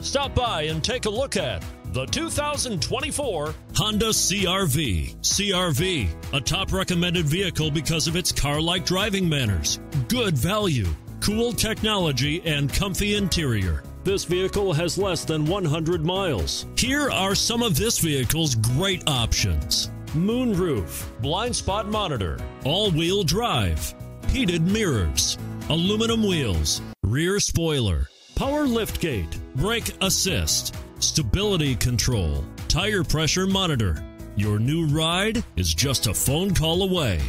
Stop by and take a look at the 2024 Honda CRV. CRV, a top recommended vehicle because of its car like driving manners, good value, cool technology, and comfy interior. This vehicle has less than 100 miles. Here are some of this vehicle's great options moonroof, blind spot monitor, all wheel drive, heated mirrors, aluminum wheels, rear spoiler, power liftgate, brake assist, stability control, tire pressure monitor. Your new ride is just a phone call away.